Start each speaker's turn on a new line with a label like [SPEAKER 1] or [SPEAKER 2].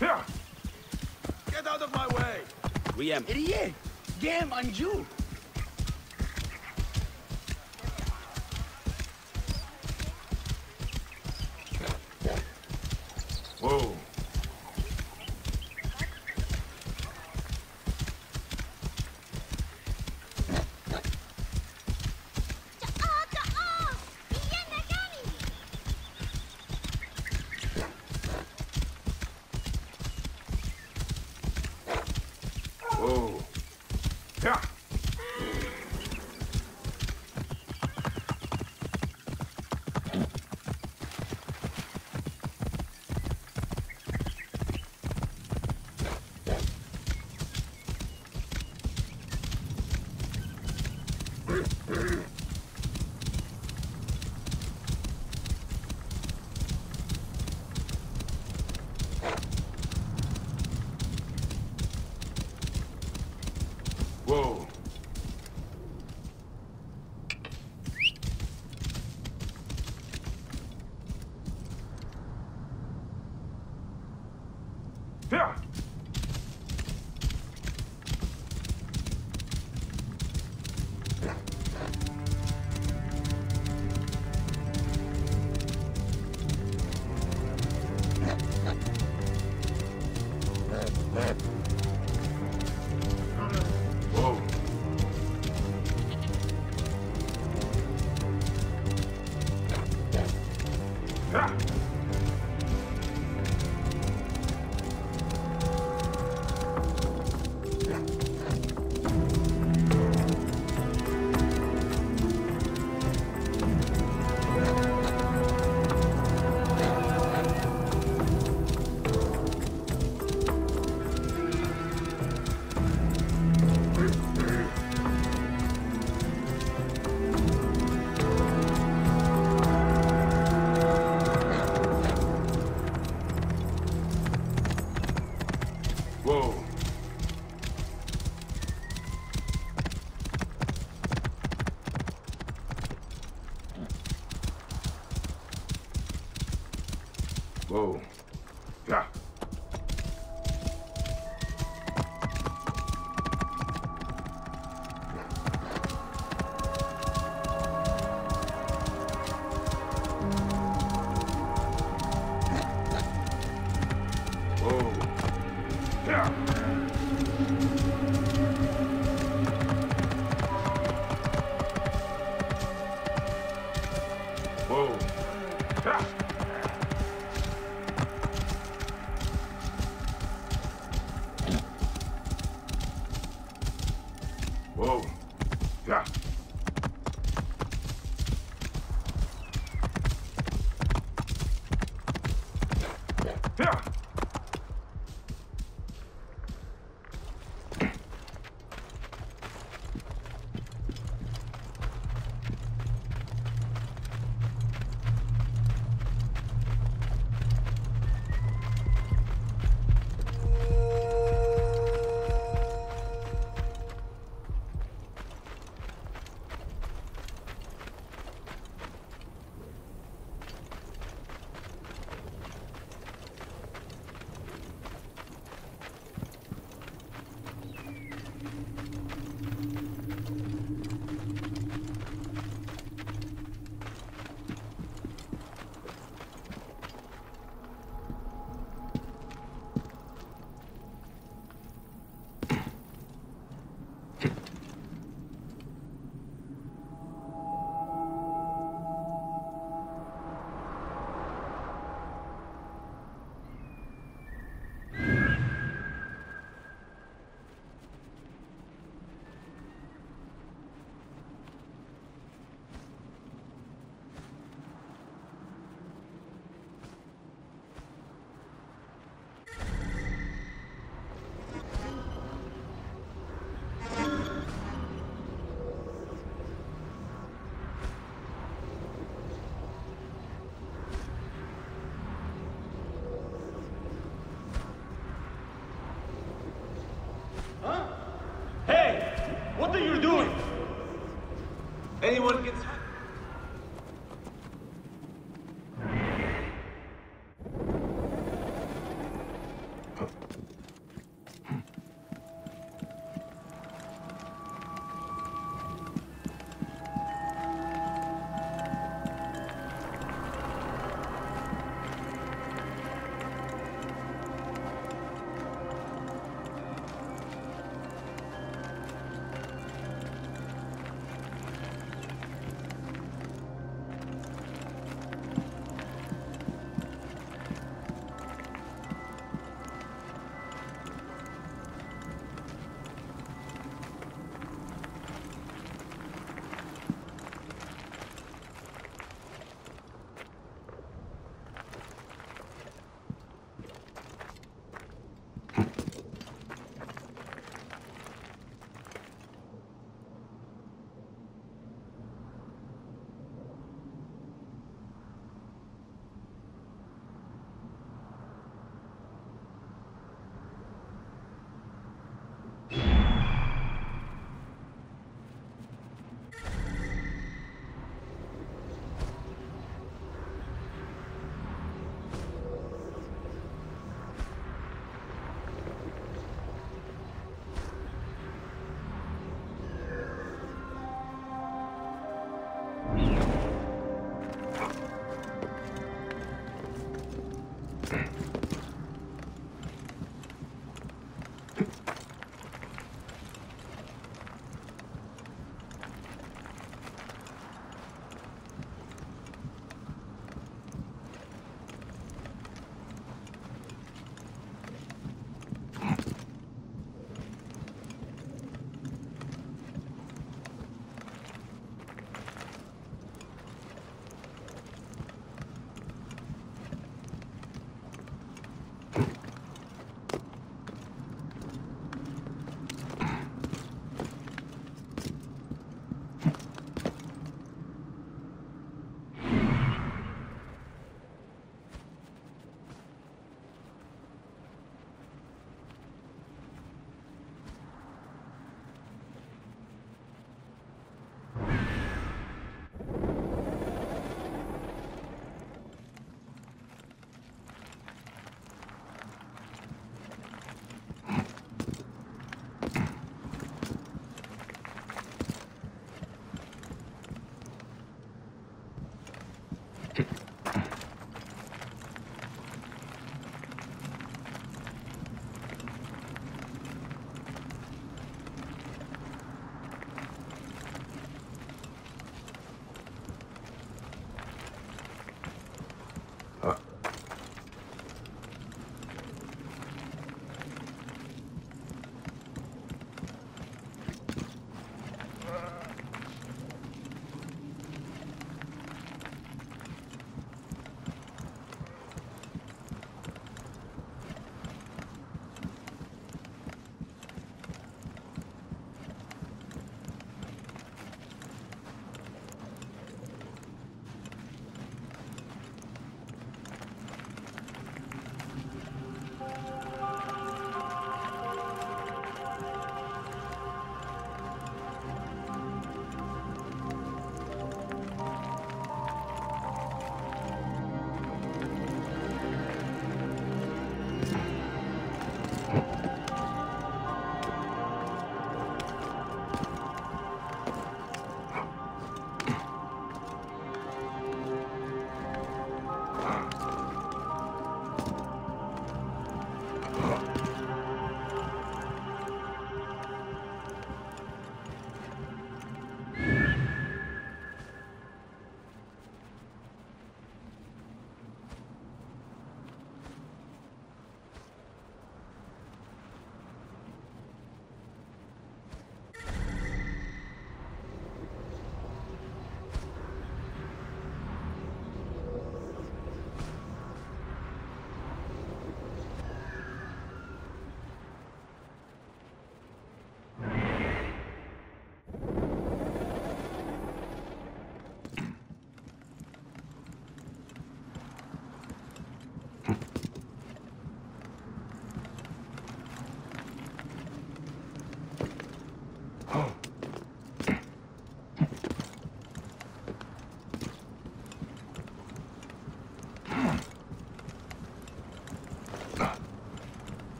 [SPEAKER 1] Get out of my way!
[SPEAKER 2] Riem,
[SPEAKER 3] Rie, game on
[SPEAKER 4] Whoa. Whoa.